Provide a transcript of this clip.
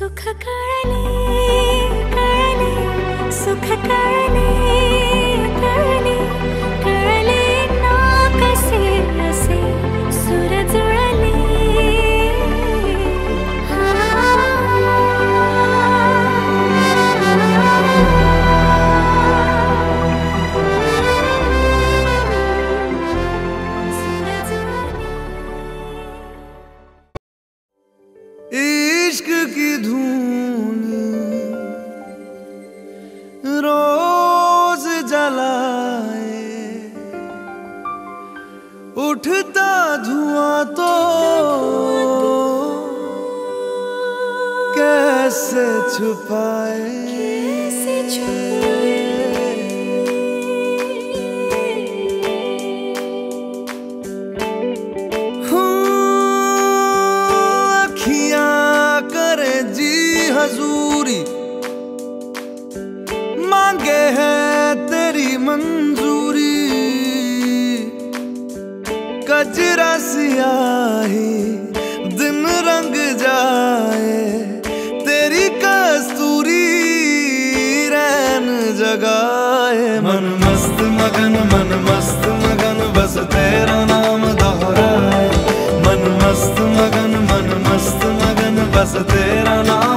सुखकारण सुखकारण इश्क की धून रोज जलाए। उठता धुआँ तो कैसे छुपाए? मांगे है तेरी मंजूरी। कजरा सियाही, दिन रंग जाए, तेरी कस्तूरी रैन जगाए मन मस्त मगन, मन मस्त मगन, बस तेरा नाम दोहराए। मन मस्त मगन, मन मस्त मगन, बस तेरा नाम